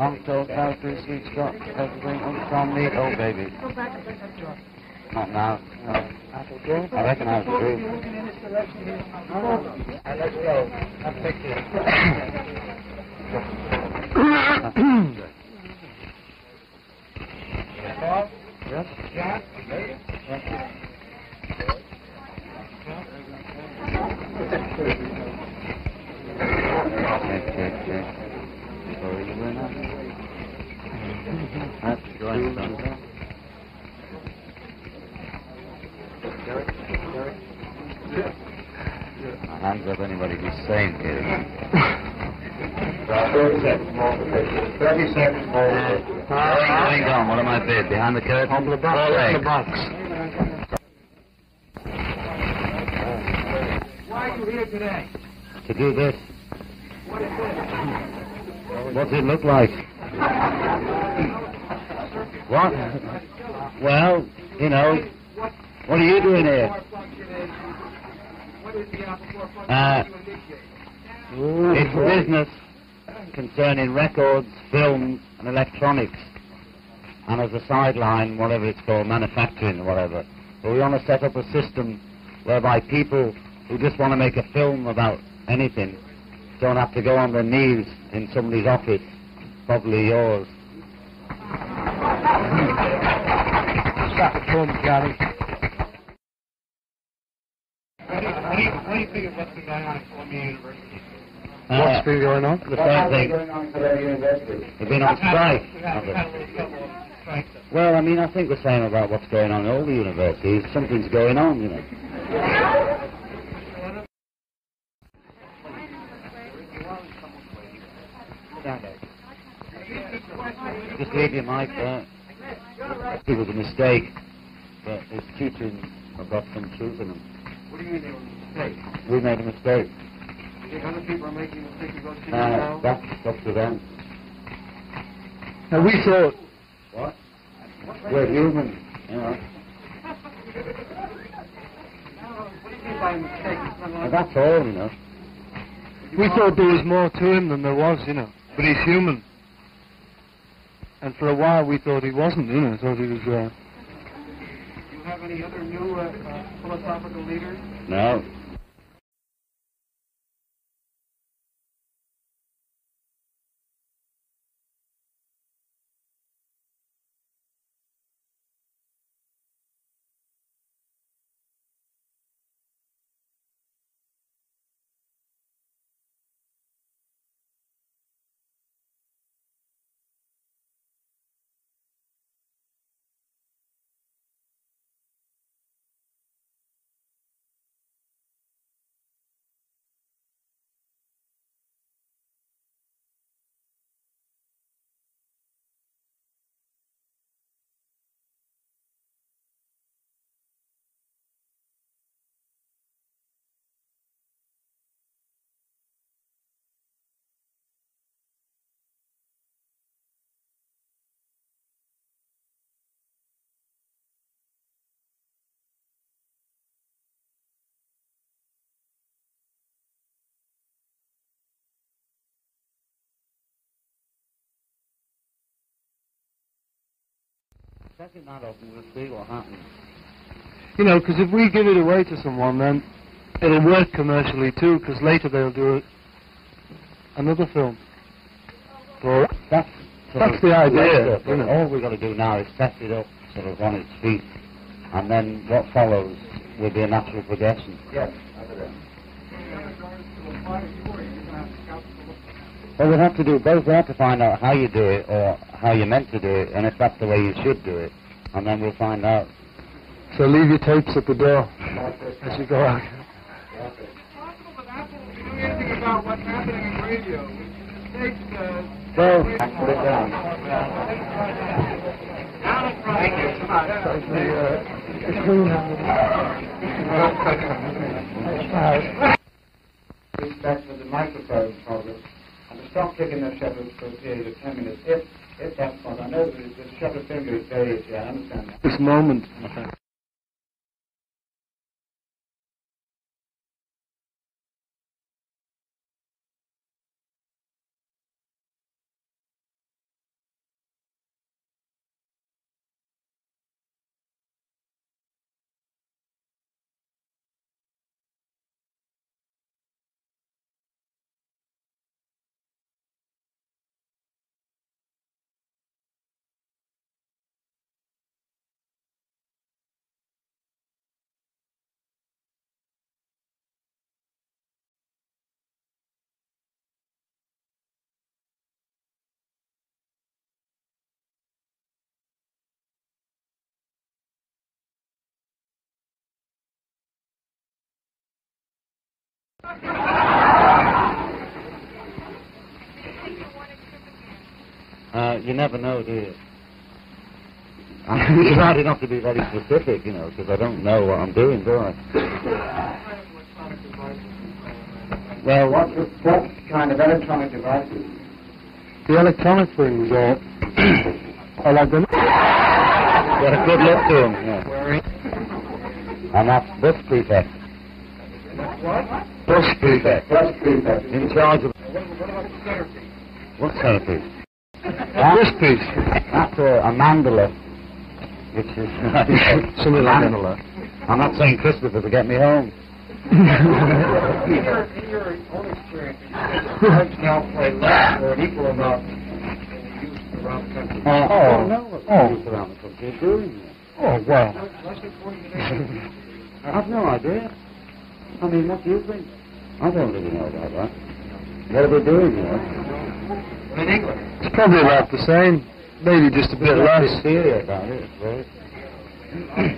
Uncle Calvary, sweet Scott, everything comes from me, oh baby. Not now. No. I reckon I was through. Let's go. Have a picture. Yes? Check, check, check. Sorry, you went up. That's going somewhere. My hands up, anybody be sane here. 30 seconds more 30 seconds more for picture. Where are going on? What am I bid? Behind the curtain? On the box. Four the box. Why are you here today? To do this. What is this? What's it look like? What? Well, you know, what are you doing here? What is the Apple 4 plug Uh. It's a business concerning records, films, and electronics. And as a sideline, whatever it's called, manufacturing whatever. But we want to set up a system whereby people who just want to make a film about anything don't have to go on their knees in somebody's office, probably yours. Stop the. What do you, what do you, what do you think of what's been going on at Columbia University? What's been going on? The same thing. going on today, University? They've been on strike. We've had, have we've they? had a little trouble with strikes. Well, I mean, I think the same about what's going on in all the universities. Something's going on, you know. Just leave your mic there. It was a mistake, but his teaching have got some truth in them. What do you mean they were? We made a mistake. You think other people are making mistakes and go to Uh, now? that's up to them. Now, we thought, What? We're human, you know. What do you mean by mistakes? It's And that's all, you know. we thought there was more to him than there was, you know. But he's human. And for a while we thought he wasn't, you know. Thought he was, uh, Do you have any other new uh, uh, philosophical leaders? No. Second that up and we'll see what happens. you know, because if we give it away to someone, then it'll work commercially too, because later they'll do it, another film. Or, That's, sort That's of the idea, later, but. All we've got to do now is set it up sort of on its feet, and then what follows will be a natural progression. yes, Well, we'll have to do both. We'll have to find out how you do it or how you're meant to do it, and if that's the way you should do it, and then we'll find out. So leave your tapes at the door as you go out. possible that Apple will be anything about what's happening in radio. Mistakes, uh, Well, put it down. Down in front. Thank you. Back to the microphone problem, and to stop taking their shuttles for a period of 10 minutes, if, if that's what I know this shot a film is various, yeah, I understand that. This moment. Uh, you never know, do you? it's hard enough to be very specific, you know, because I don't know what I'm doing, do I? Well, what, what kind of electronic devices? The electronic things are. I like them. Got a good look to them, yeah. And that's this prefect. Bus prefect. Plus prefect. In charge of... What centerpiece? This piece. That's a, a mandala, which is... Something like mandala. I'm not saying Christopher to get me home. In your, in your own experience, you think now play less or an equal amount than you used around the country? Uh, oh. the youth around the country are doing. Oh, wow. Less than 40 today? I have no idea. I mean, what do you think? I don't really know about that. What are they doing, you know? In England. It's probably about the same. Maybe just a bit There's less. nothing theory about it, right?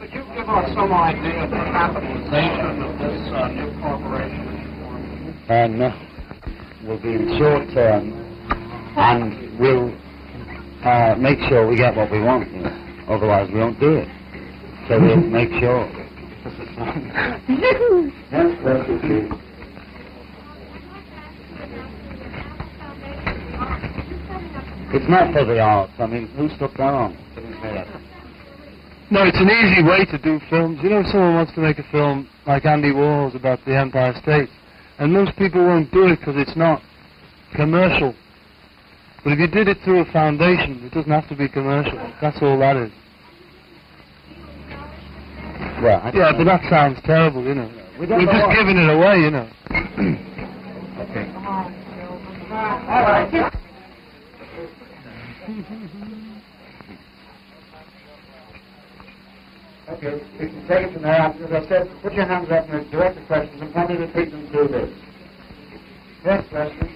Could you give us some idea of the capitalization of this uh, new corporation? And uh, we'll be in short term, and we'll uh, make sure we get what we want. Otherwise, we won't do it. So we'll make sure. Yes, plus prefect. It's not for the arts. I mean, who stuck that on? No, it's an easy way to do films. You know, if someone wants to make a film like Andy Warhol's about the Empire State, and most people won't do it because it's not commercial. But if you did it through a foundation, it doesn't have to be commercial. That's all that is. Well, I Yeah, know. but that sounds terrible, you know. We We're just what- giving it away, you know. All right. Okay, we can take it from there. As I said, put your hands up and direct the questions and probably repeat them through this. Yes, question.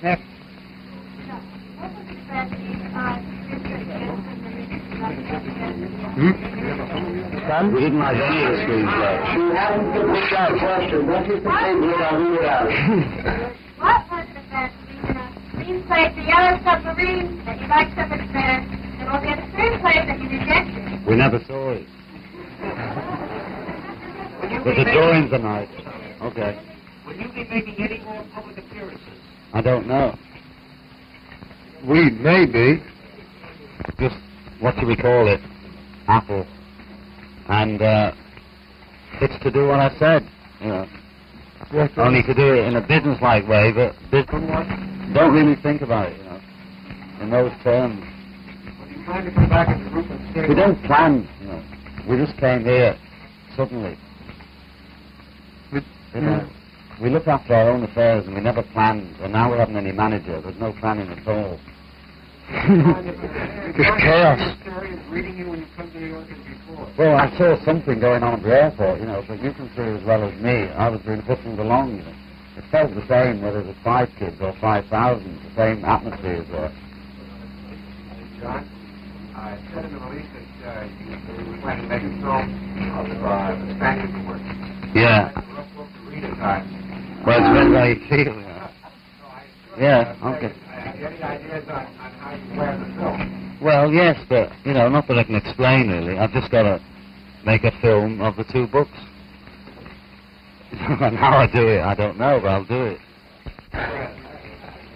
Next. Hmm? We didn't like any of the screenplay. You haven't finished our question. What do you think I'll read it out? What was the best screenplay for Yellow Submarine that you liked so much better than all the other screenplays that you rejected? We never saw it. But the drawings are nice. Okay. Will you be making any more public appearances? I don't know. We maybe. Just, what do we call it? Apple. And, uh, it's to do what I said, you know. The- Only to do it in a business-like way, but business don't really think about it, you know, in those terms. Will you plan to come back as a group and stay? We don't plan, you know. We just came here suddenly. We- You know, we look after our own affairs and we never planned, and now we haven't any manager. There's no planning at all. Just chaos. Story of reading you when you come to New York as before. Well, I saw something going on at the airport, you know, but you can see as well as me. I was being hustled along, you know. It felt the same whether it was five kids or five thousand, the same atmosphere as well. John, I said in the release that uh, you plan to make a film of uh, the Spanish work. Yeah. It's a rough book to read at times. Well, it's depends how you feel, you know. Yeah, okay. You any ideas on, on how you plan the film? Well, yes, but, you know, not that I can explain really. I've just got to make a film of the two books. and how I do it, I don't know, but I'll do it.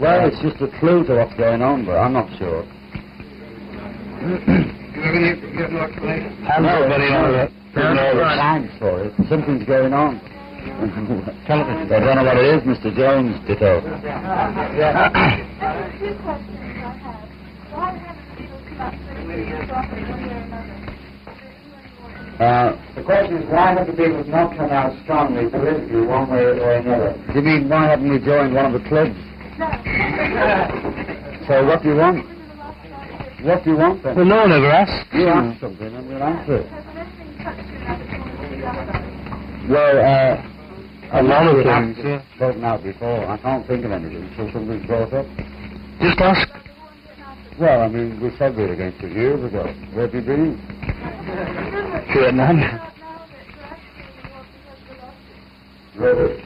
Well, it's just a clue to what's going on, but I'm not sure. Do you have any, you have no explanation? No, up, buddy, it's on not. it. There's no thanks for it. Something's going on. I don't know what it is, Mr. Jones, ditto. Two questions I have. Why haven't the come out singing properly one way or another? Uh, The question is, why have the Beatles not come out strongly politically one way or another? do you mean why haven't we joined one of the clubs? No. So what do you want? What do you want then? Well, no one ever asked. You ask something and we'll answer it. Has anything touched you now that you want to speak about? Well, uh, A lot of things. Spoken out before. I can't think of anything So something's brought up. Just ask. Well, I mean, we said we were against it years ago. Where have you been? Vietnam. Now that you're actually because we lost Really?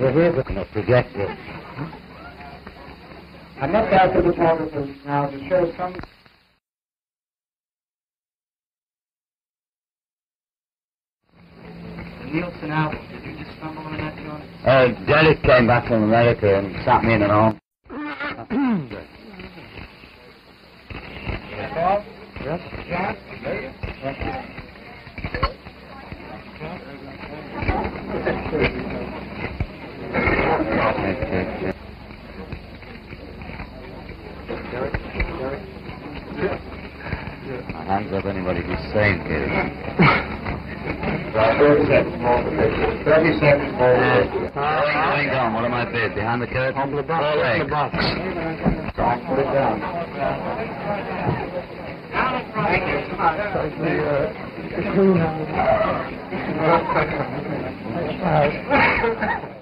Well, here's a projector. I must ask the now to show some Nilsson album, did you just stumble on that, John? Uh, Derek came back from America and sat me in an arm. My hands up anybody who's sane here. Right, 30 seconds more for pictures. 30 seconds more. Going on, what am I bid? Behind the curtain? On the box. Four On the box. Put it down. Thank you.